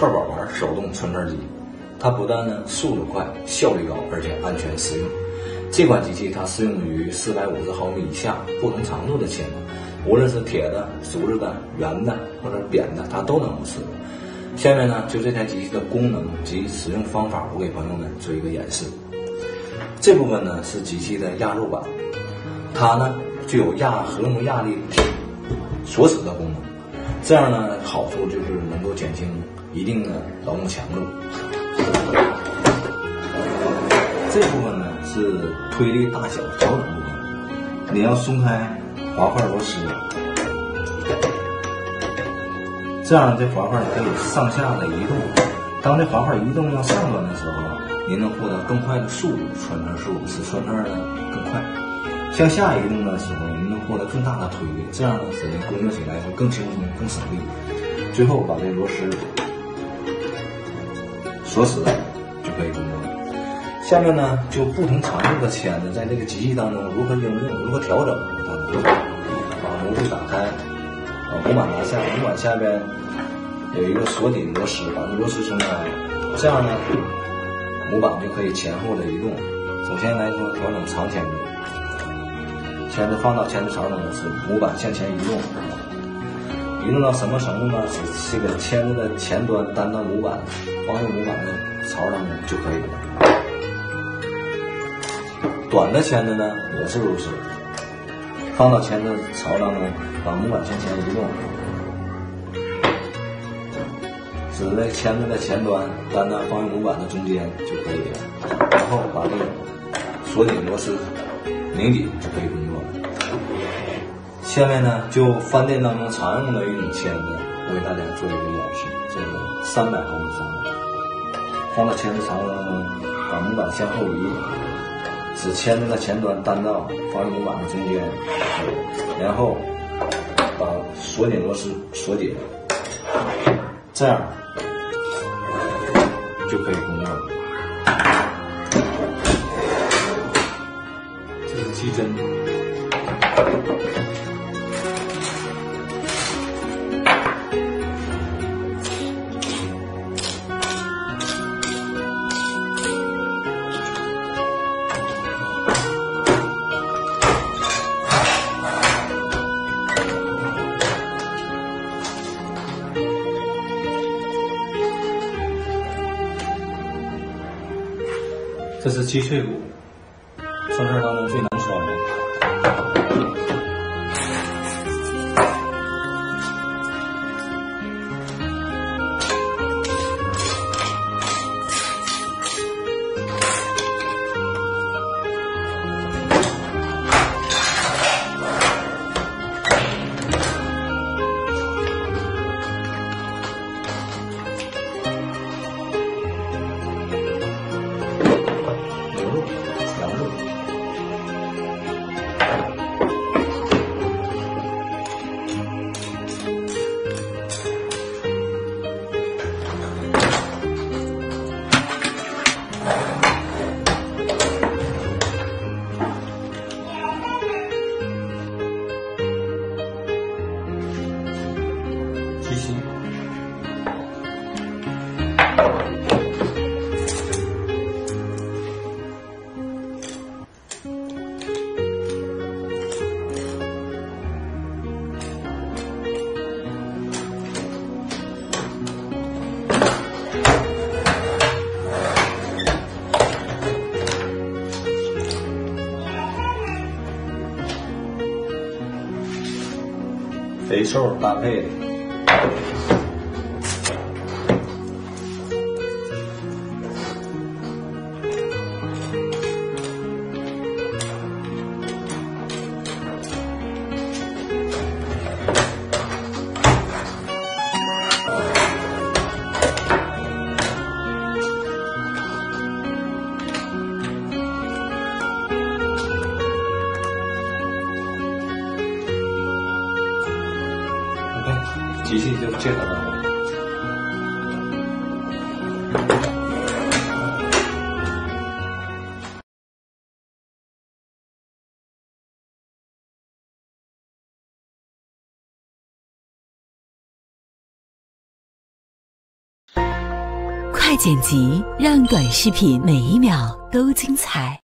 串宝牌手动串串机，它不但呢速度快、效率高，而且安全实用。这款机器它适用于四百五十毫米以下不同长度的签子，无论是铁的、竹子的、圆的或者扁的，它都能够使用。下面呢，就这台机器的功能及使用方法，我给朋友们做一个演示。这部分呢是机器的压肉板，它呢具有压合模压力锁死的功能，这样呢好处就是能够减轻一定的劳动强度。这部分呢是推力大小调整部分，你要松开滑块螺丝，这样这滑块可以上下的移动。当这滑块移动到上端的时候，您能获得更快的速度，穿串速度使穿串呢更快。向下移动的时候，您获得更大的推力，这样呢使您工作起来会更轻松、更省力。最后把这螺丝锁死就可以工作了。下面呢，就不同长度的钳子在这个机器当中如何应用、如何调整，把模具打开，把模板拿下，模板下边有一个锁紧螺丝，把这螺丝松开，这样呢，模板就可以前后的移动。首先来说，调整长签子，签子放到签子槽当中时，模板向前移动，移动到什么程度呢？使这个签子的前端担到模板，放入模板的槽当中就可以了。短的签子呢也是如此，放到签子槽当中，把模板向前移动，使这签子的前端担到放入模板的中间就可以了。然后把这个锁紧螺丝拧紧就可以了。下面呢，就饭店当中常用的一种签子，我给大家做一个演示。这个三百毫米长的，放到签子槽当中，把模板向后移。使签子的前端担到放入模板的中间，然后把锁紧螺丝锁紧，这样就可以工作了。这是机针。这是鸡脆骨，串串当中最难穿的。鸡心。肥瘦搭配的。OK，机器就介绍到这里。快剪辑，让短视频每一秒都精彩。